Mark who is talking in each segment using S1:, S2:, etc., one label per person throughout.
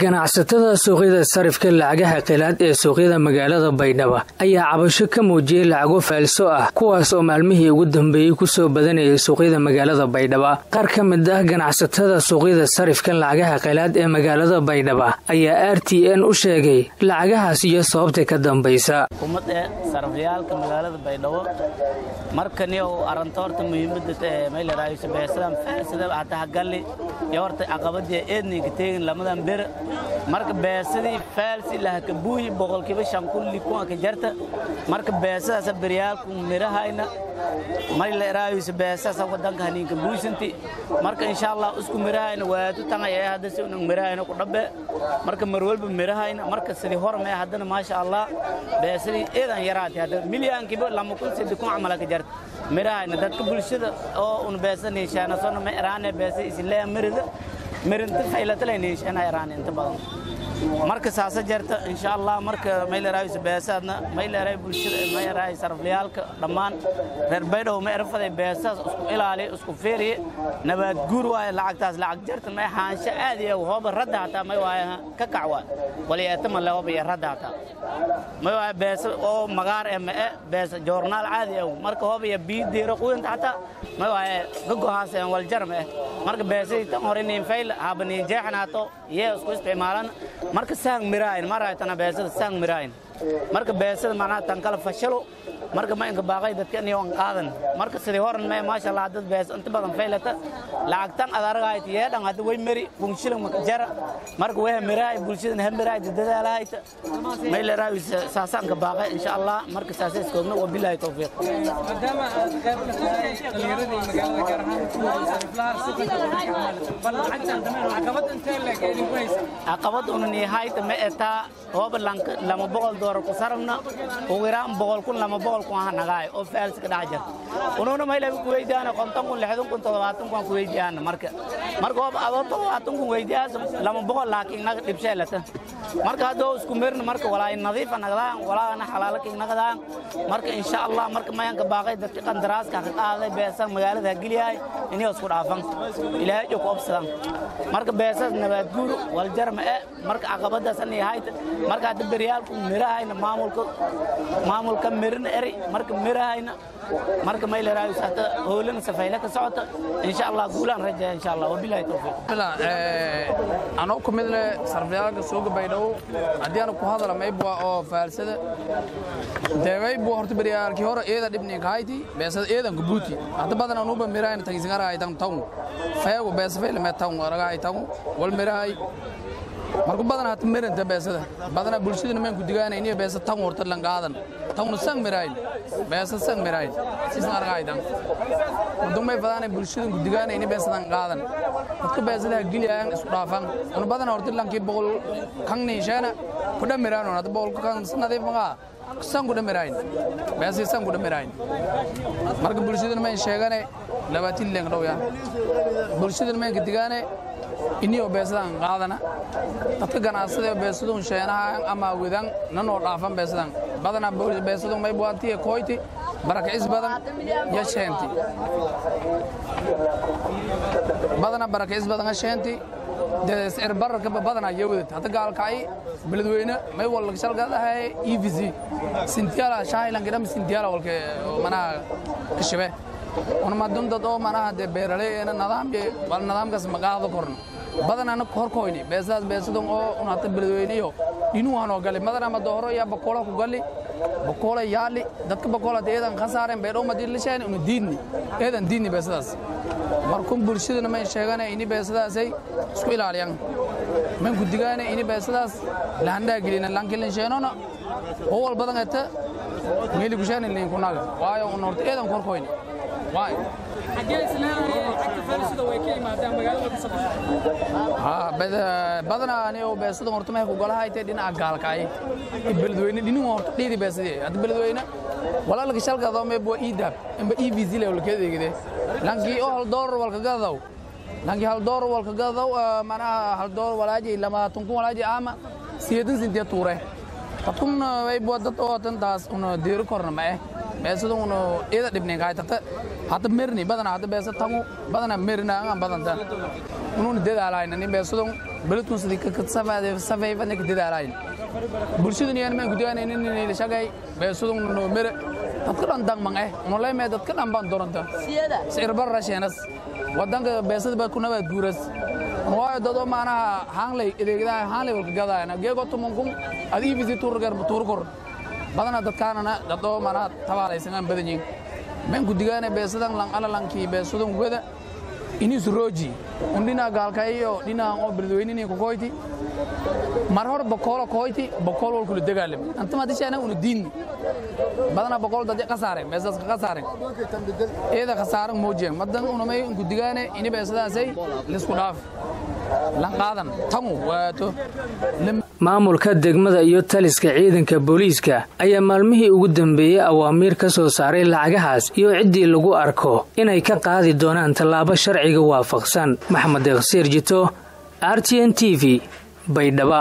S1: ganacsatada suuqyada sarifka lacagaha khilaad ee suuqyada magaalada baydhabo ayaa cabasho ka muujiyey lacago faalso ah kuwaas oo maalmihii ugu dambeeyey ku soo badanayay suuqyada magaalada baydhaba. Qaar ka mid ah ganacsatada suuqyada sarifka lacagaha khilaad ee magaalada baydhaba ayaa r t n u sheegay lacagahaas iyo sababta ka dambaysa.
S2: Baydhabo markaniyow aranta horta muhiimadda maylaraayiso beesadan faasida hata hagalli iyo horta caqabadii eedninka teegin lamadan marka beesadii faalsi lahakabuuyi boqolkiiba shan kulli kuwanka jarta. Marka beesadaasa beryaalku mirahayna maylaraayiso beesadaasa wadanka haniinka buusanti. Marka insha allah isku mirahayna waatu tangaya haddase unang mirahayna ku dhabbe marka marwalba mirahayna marka sidii hormee haddana maasha allah beesadii eedan yaraati hadda milyaankiiba lama kun sidi kun camalaka jarta. Mirahayna dadka bulshada oo un beesa niishaanasona ma iraane beesa isleeya mirida مرنت خيلات لينيش أنا إيراني أنت marka saasa jarta insha allah marka maylaraayiso beesaadna maylaaraay bulshada maylaaraay saraflayaalka dhammaan reer baydhow ma erfaday beesaas isku ilaaliya isku feeriye nabaad guur waaye lacagtaas lacag jarta may haansho aad iyo hooba radda hataa may waaye ka kac waay waliyeetama le hooba iyo radda hataa may waaye beesa oo magaar ee ma e beesa joornaal caadi ah marka hooba iyo bii diiro quyanta hataa may waaye gagohaas waljar ma eh marka beesadii tan hore niin fayl haba niin jeexnaato yee isku isticmaalan marka saang miraayin maraaytana beesada saang miraayin marka beesada macnaha tan kala fashalo marka ma inka baaqay dadka inay aan qaadan. Marka sidii horan ma maasha Allah dad bees inta badan faylata. Lacagtan adargaayt yeedhan hada way mari funshilin ma jara. Marka way miraay bulshada ha miraay dadaalahayta may la raayis saasan ka baaqay insha Allah marka saasay iskoogna wa billahi tawfiiq.
S3: Maadaama aad qayb ka tahay dhalinyarada iyo magaalada gaar ahaan kuwa sariflaha suuqa bal lacagtan dameen caqabad intee leeg idin ku haysa?
S2: Caqabad una nihayta ma etaa. Hooba lama boqol doolar ku saragna ugu yaraan boqol kun lama boqol kun aha nagaay oo faalsi ka dhax jirta. Ununa mayla ku weydiyaana konton kun lixdan kun toddobaatan kun ku weydiyaana marka. Marka hooba adoo toddobaatan kun weydiyaas lama boqol laakiin naga dhibsheelata marka haddoo isku mirna marka walaa nadiifa nagdaan walaagana xalaalo kii nagdaan. Marka insha allah marka mayanka baaqay dadka qandaraaska ka qaaday beesan magaalada geliyahay inay isku dhaafan. Ilaahay joog obsadan marka beesas nabaad guur waljar ma e marka caqabadaas anay hayta. Marka hadda beryaalku mirahayna maamulka maamulka mirna eri marka mirahayna marka may la raayo hata hoolan safayla ka socota. Insha allah guulaan rajaa insha allah wabillahi tawfiiq.
S4: Anoo ku mid leh sarfyaalka suuga baydhabo haddii aan ku hadala maybwa oo faalsada. Dee maybwa horta beryaalkii hore eeda dhibninka hayti beesada eedan gubuuti hadda badan anuba mirahayna tangisingara haytan tawn feego beesa fayle mee tawn araga haytan wal mirahay marku badan hata miranta beesada. Badana bulshadana meen ku digaana iniya beesa tan horta lan qaadan tawna sang mirayn. Beesa sang mirayn. Sisan araga haytan wadun may fadaana bulshada ku digaana ini beesadan qaadan dadka beesada giliyaan isku dhaafan. Una badan horta lankii boqol kan niisheena ku dhamiraan hadda boqol kan sanadiif magaa san ku dhamirayn beesii san ku dhamirayn marka bulshadana mayn sheegane labaatin leen dhow yaan bulshadana mayn ka digaane iniyoo beesadan qaadana. Dadka ganacsada beesadun sheenaha ama wedan nanoo dhaafan beesadan badana beesadun may buantiye koyti barakicis badan ya sheenti. Badana barakicis badan ya sheenti. Dee sicir bararka badana ya wadad hadda gaalkacay beledweyne may walka shalgadahay e v c. Sintiyaala shaahilankidham sintiyaala walka manaha kashibe unamadun dad oo manaha dee beeraleena nidaam wal nidaamkaas magaada korno. Badanana horkoyni beesadaas beesadon oo un hata beledweyniyo dhinuu hanoo gali madana ma dohoro yaa bakoola ku gali bakoola yaali dadka bakoola hada eedan khasaaren beedhow madii lishaani una diidni eedan diidni beesadaas markun bulshadana mayn sheegane ini beesadaasay isku ilaaliyan mayn ku digaane ini beesadaas lahandhaa gelina lankilinsheenona howal badan eta meeli kushaani linkunaga waayo un horta eedan ku horkoyni waayo badana anigo beesada horta maxay ku golahaytay dhinaca gaalkacay beledweyne dhinin horta dhiidi beesadii hadda beledweyne walaalka shalgado meeb waa iidab imba e v z le walkeedeegide lankii oo hal doolar walka gadaw. Lankii hal doolar walka gadaw manaha hal doolar walaaji lamaatan kun walaaji ama siyeedan sintiya tuure dadkun waybo dad oo tantaas una deeri korna ma eh beesada una ida dhibninka haytata hadda merni badana hadda beesa tangu badana merina an badanta ununa dedaalahayna nin beesadon beledkun sidii kasafayfadna ka dadaalayn bulshadun yaan maan gudaanaynin inayla shagay beesudun noo mere dadka dhan dangman eh unolayme dadka dhan baan doronta sicirbarra sheenas wadanka beesada baa ku nabaad guuras waayo dadoo maanaha haanlay adeegdaa haanlay walka gadaayana geego tumankun ad ibisi tuurgar tuurkor badana dadkaanana dadoo maanaha tabaalaysangaan badan yihiin men gudigaane beesadan lan alalankii beesadan wada inis roji un dhina gaalkayo dhinaan oo beledweynini kokoyti mar hor bokoolo koyti bokool wal kula dagaalami antama dishana una diinni badana bokool dad qasaaren beesas ka qasaaren eeda khasaaran moojeen madan unamay gudigaane ini beesadaasay lisku dhaaf. Lan qaadan. Tamu waato.
S1: Maamulka degmada iyo taliska ciidanka booliiska ayaa maalmihii ugu dambeeyey awaamiir ka soo saaray lacagahaas iyo ciddii lagu arko inay ka qaadi doonaan tallaabo sharciga waafaqsan. Maxamed deeqsiir jito r t n t v baydhaba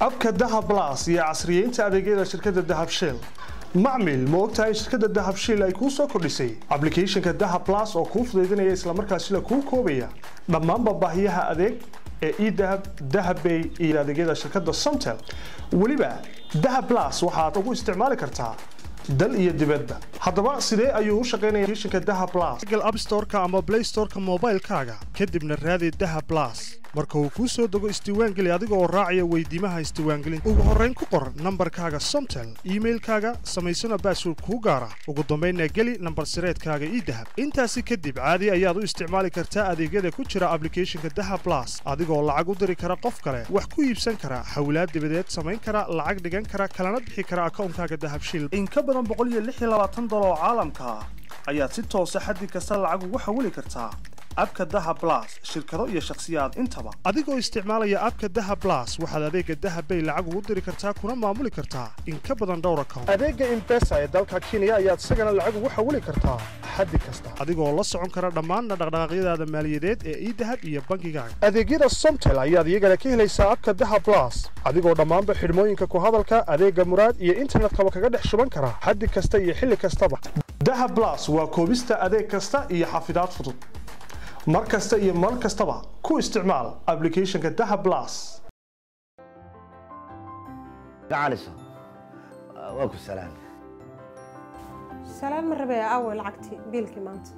S5: abka dahab las iyo casriyeynta adeegyada shirkadda dahab shell. Macmil ma ogtahay in shirkadda dahab shiil ay kuu soo kordhisay. Ablicathonka dahab las oo kuu fudaydinaya islamarkaasila kuu koobaya dhammaanba baahiyaha adeeg ee edahab dahabbay iyo adeegyada shirkadda somtel weliba dahab las waxaad ugu isticmaali kartaa dal iyo dibadba haddaba sidee ayuu u shaqaynaya applicationka dahab plus? Google app ama play store-ka kadibna raadi dahab plus marka uu kuu soo dego isdiiwaangeli adiga oo raacaya weydiimaha isdiiwaangelinta ugu horrayn ku qor nambarkaaga somtel iimailkaaga samaysana baasword kuu gaara. Ugu dambaynna geli nambar sireedkaaga ii dahab. Intaasi kadib caadi ayaad u isticmaali kartaa adeegyada ku jira ablicathonka dahab plus adigoo lacag u diri kara qof kale wax ku iibsan kara hawlaad dibadeed samayn kara lacag dhigan kara kalana bixi kara akawnkaaga dahab shil in ka badan dolar oo caalamka ah ayaad si toosa xaddi kasta lacag ugu xawili kartaa abka daha blas shirkado iyo shakhsiyaad intaba. Adigoo isticmaalaya abka daha blas waxaad adeega dahab bay lacag ugu diri kartaa kuna maamuli kartaa in ka badan dhowr account. Adeega imbesa ee dalka kenya ayaad isagana lacag ugu xawili kartaa xaddi kasta. Adigoo la socon kara dhammaanna dhaqdhaqaaqyadaada maaliyadeed ee idahab iyo bankigaaga adeegyada somtel ayaad iyagana ka helaysaa abka daha blas adigoo dhammaanba xidhmooyinka ku hadalka adeega muraad iyo internetkaba kaga dhex shuban kara xaddi kasta iyo xilli kastaba. Daha blas waa koobista adeeg kasta iyo xafidaad fudud mar kasta iyo mar kastaba ku isticmaal ablicathonka daha blas
S6: gacaliso waa ku salaam
S7: salaan ma rabee aaway lacagtii biilkii maanta?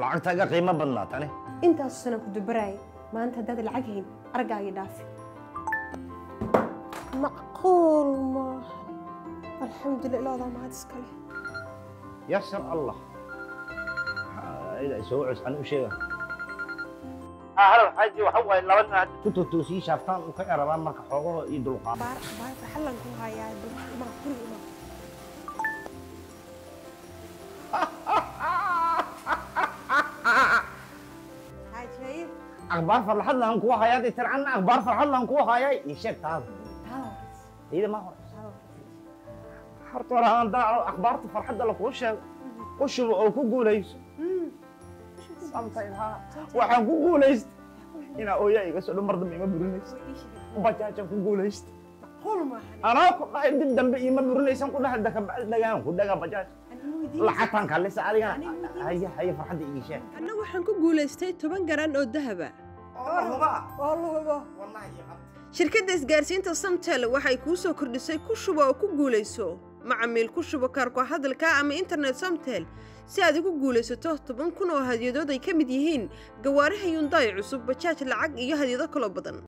S6: Lacagtaaga qiimo badnaa tani.
S7: Intaasu sana ku dubaraayay maanta haddaad lacag hayn argaagii dhaafi. Macquul maaha alxamdulillah ilaadaa mahad iskale
S6: yasar allah. Soo cus ani u sheega halow xaaji waxa waaye laba nin hadda ku totoosii shaaftaan u ka erabaan marka xoogaho iyo dulqaad
S7: baar baarta xallan ku hayaa ma guri ima xaaji
S6: akhbaar farxad lahan kuwa hayaa dee tircanna akhbaar farxad lahan kuwa hayaa ii sheeg taada iyada ma hore horta hore haa waxaan ku guulaysta inaa ooyaa iga soo dhan mar dambe ima burinaysa bajaajaan ku guulaysta anaa ku dhahay dib dambe ima burinaysan ku dhahay dakabacdi dhagaan ku dhagaa bajaaj lacagtaan kalisa adigana haya haya farxadda ii sheeg.
S8: Anna waxaan ku guulaystay toban garan oo dahaba. Shirkadda isgaarsiinta samtel waxay kuu soo kordhisay ku shubo oo ku guulayso macamiil ku shubo kaarku hadalka ama internet samtel si aad ugu guulaysato toban kun oo hadyadood ay ka mid yihiin gawaaraha yundaay cusub bajaaj lacag iyo hadyado kaloo badan